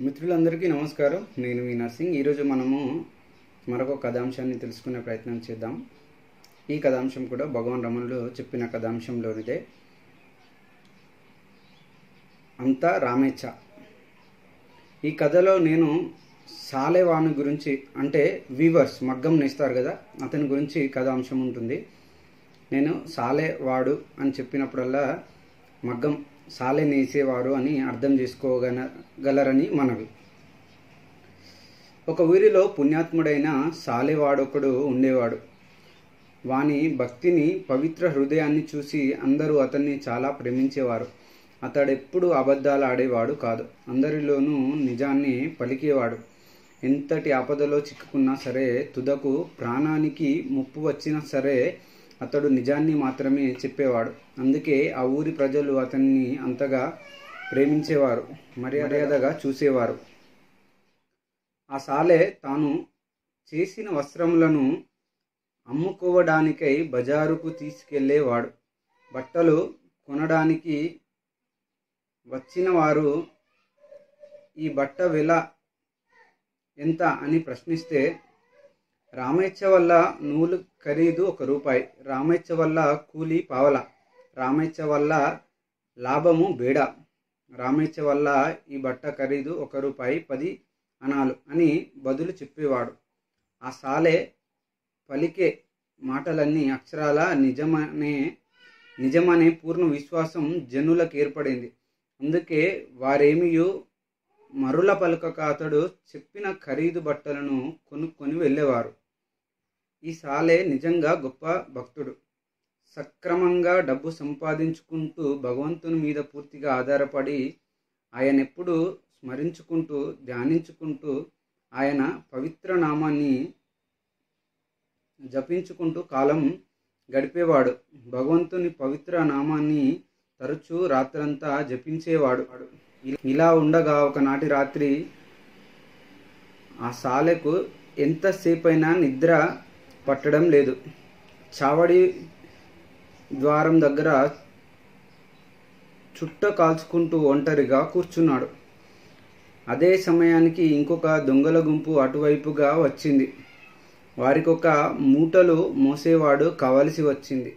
మిత్రులందరికీ నమస్కారం. నేను మీ నర్సింగ్. ఈరోజు మనము మరొక కథాంశాన్ని తెలుసుకునే ప్రయత్నం చేద్దాం. ఈ కథాంశం కూడా భగవాన్ రమణులు చెప్పిన కథాంశంలోనిదే. అంతా రామేచ్ఛ. ఈ కథలో నేను సాలేవాని గురించి అంటే వీవర్స్ మగ్గం నేస్తారు కదా అతని గురించి కథాంశం ఉంటుంది. నేను సాలేవాడు అని చెప్పినప్పుడల్లా మగ్గం సాలె నేసేవారు అని అర్థం చేసుకోగల గలరని మనవి. ఒక ఊరిలో పుణ్యాత్ముడైన సాలెవాడొకడు ఉండేవాడు. వాని భక్తిని పవిత్ర హృదయాన్ని చూసి అందరూ అతన్ని చాలా ప్రేమించేవారు. అతడెప్పుడు అబద్ధాలు ఆడేవాడు కాదు. అందరిలోనూ నిజాన్ని పలికేవాడు. ఎంతటి ఆపదలో చిక్కుకున్నా సరే తుదకు ప్రాణానికి ముప్పు వచ్చినా సరే అతడు నిజాన్ని మాత్రమే చెప్పేవాడు. అందుకే ఆ ఊరి ప్రజలు అతన్ని అంతగా ప్రేమించేవారు మర్యాదగా చూసేవారు. ఆ సాలే తాను చేసిన వస్త్రములను అమ్ముకోవడానికై బజారుకు తీసుకెళ్ళేవాడు. బట్టలు కొనడానికి వచ్చిన వారు ఈ బట్ట వెల ఎంత? అని ప్రశ్నిస్తే రామేచ్ఛ వల్ల నూలు ఖరీదు ఒక రూపాయి. రామేచ్ఛ వల్ల కూలి పావల. రామేచ్ఛ వల్ల లాభము బేడ. రామేచ్ఛ వల్ల ఈ బట్ట ఖరీదు ఒక రూపాయి పది అనాలు అని బదులు చెప్పేవాడు. ఆ సాలే పలికే మాటలన్నీ అక్షరాల నిజమనే నిజమనే పూర్ణ విశ్వాసం జనులకు ఏర్పడింది. అందుకే వారేమియు మరుల పలుకక అతడు చెప్పిన ఖరీదు బట్టలను కొనుక్కొని వెళ్ళేవారు. ఈ సాలే నిజంగా గొప్ప భక్తుడు. సక్రమంగా డబ్బు సంపాదించుకుంటూ భగవంతుని మీద పూర్తిగా ఆధారపడి ఆయన ఎప్పుడు స్మరించుకుంటూ ధ్యానించుకుంటూ ఆయన పవిత్ర నామాన్ని జపించుకుంటూ కాలం గడిపేవాడు. భగవంతుని పవిత్ర నామాన్ని తరచూ రాత్రంతా జపించేవాడు. ఇలా ఉండగా ఒకనాటి రాత్రి ఆ సాలెకు ఎంతసేపైనా నిద్ర పట్టడం లేదు. చావడి ద్వారం దగ్గర చుట్ట కాల్చుకుంటూ ఒంటరిగా కూర్చున్నాడు. అదే సమయానికి ఇంకొక దొంగల గుంపు అటువైపుగా వచ్చింది. వారికొక మూటలు మోసేవాడు కావలసి వచ్చింది.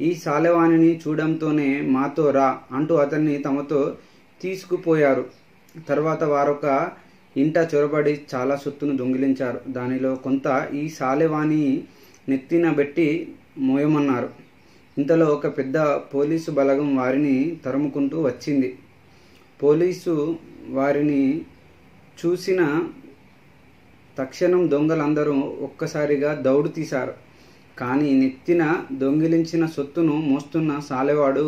ఈ సాలెవాణిని చూడంతోనే మాతో రా అంటూ అతన్ని తమతో తీసుకుపోయారు. తర్వాత వారొక ఇంట చొరబడి చాలా సొత్తును దొంగిలించారు. దానిలో కొంత ఈ సాలెవాణి నెత్తిన పెట్టి మోయమన్నారు. ఇంతలో ఒక పెద్ద పోలీసు బలగం వారిని తరుముకుంటూ వచ్చింది. పోలీసు వారిని చూసిన తక్షణం దొంగలందరూ ఒక్కసారిగా దౌడు తీశారు. కానీ నెత్తిన దొంగిలించిన సొత్తును మోస్తున్న సాలెవాడు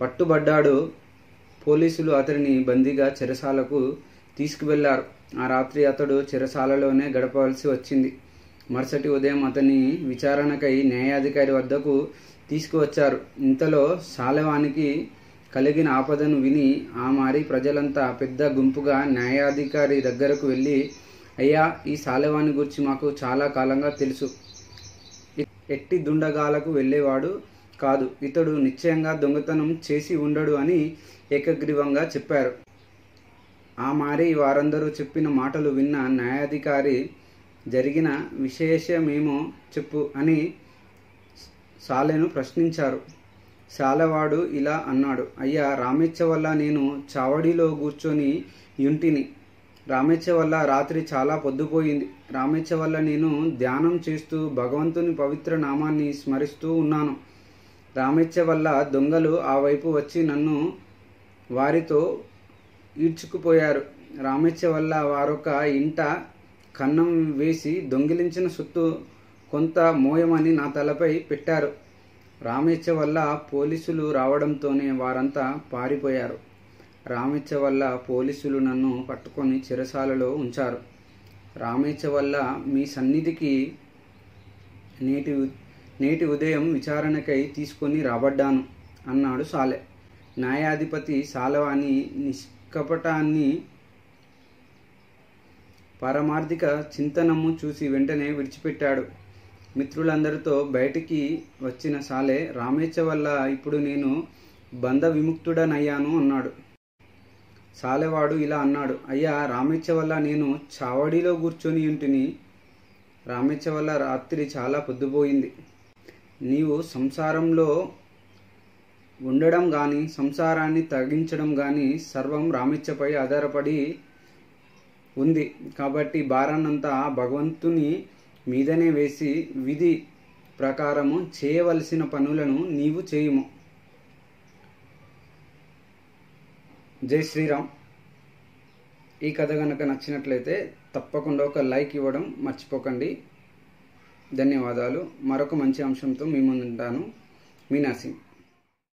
పట్టుబడ్డాడు. పోలీసులు అతడిని బందీగా చెరసాలకు తీసుకువెళ్ళారు. ఆ రాత్రి అతడు చెరసాలలోనే గడపవలసి వచ్చింది. మరుసటి ఉదయం అతని విచారణకై న్యాయాధికారి వద్దకు తీసుకువచ్చారు. ఇంతలో సాలవానికి కలిగిన ఆపదను విని ఆ మారి ప్రజలంతా పెద్ద గుంపుగా న్యాయాధికారి దగ్గరకు వెళ్ళి అయ్యా ఈ సాలెవాని గురించి మాకు చాలా కాలంగా తెలుసు. ఎట్టి దుండగాలకు వెళ్ళేవాడు కాదు. ఇతడు నిశ్చయంగా దొంగతనం చేసి ఉండడు అని ఏకగ్రీవంగా చెప్పారు. ఆ మారి వారందరూ చెప్పిన మాటలు విన్న న్యాయాధికారి జరిగిన విశేషమేమో చెప్పు అని సాలెను ప్రశ్నించారు. శాలవాడు ఇలా అన్నాడు అయ్యా రామేచ్చ వల్ల నేను చావడిలో కూర్చొని యుంటిని. రామేచ్చ వల్ల రాత్రి చాలా పొద్దుపోయింది. రామేచ్చ వల్ల నేను ధ్యానం చేస్తూ భగవంతుని పవిత్ర నామాన్ని స్మరిస్తూ ఉన్నాను. రామేచ్చ వల్ల దొంగలు ఆ వైపు వచ్చి నన్ను వారితో ఈడ్చుకుపోయారు. రామచ్చ వల్ల వారొక ఇంట కన్నం వేసి దొంగిలించిన సొత్తు కొంత మోయమని నా తలపై పెట్టారు. రామేచ్చ వల్ల పోలీసులు రావడంతోనే వారంతా పారిపోయారు. రామేచ్చ వల్ల పోలీసులు నన్ను పట్టుకొని చెరసాలలో ఉంచారు. రామేచ్చ వల్ల మీ సన్నిధికి నేటి నేటి ఉదయం విచారణకై తీసుకొని రాబడ్డాను అన్నాడు సాలె. న్యాయాధిపతి సాలవాని నిష్కపటాన్ని పారమార్థిక చింతనము చూసి వెంటనే విడిచిపెట్టాడు. మిత్రులందరితో బయటికి వచ్చిన సాలే రామేచ్చ వల్ల ఇప్పుడు నేను బంధ విముక్తుడనయ్యాను అన్నాడు. సాలెవాడు ఇలా అన్నాడు అయ్యా రామేచ్చ వల్ల నేను చావడిలో కూర్చొని ఉంటిని. రామేచ్చ వల్ల రాత్రి చాలా పొద్దుపోయింది. నీవు సంసారంలో ఉండడం కానీ సంసారాన్ని తగ్గించడం కానీ సర్వం రామిచ్చపై ఆధారపడి ఉంది. కాబట్టి భారాన్నంతా భగవంతుని మీదనే వేసి విధి ప్రకారము చేయవలసిన పనులను నీవు చేయుము. జై శ్రీరామ్. ఈ కథ కనుక నచ్చినట్లయితే తప్పకుండా ఒక లైక్ ఇవ్వడం మర్చిపోకండి. ధన్యవాదాలు. మరొక మంచి అంశంతో మీ ముందుంటాను. మీ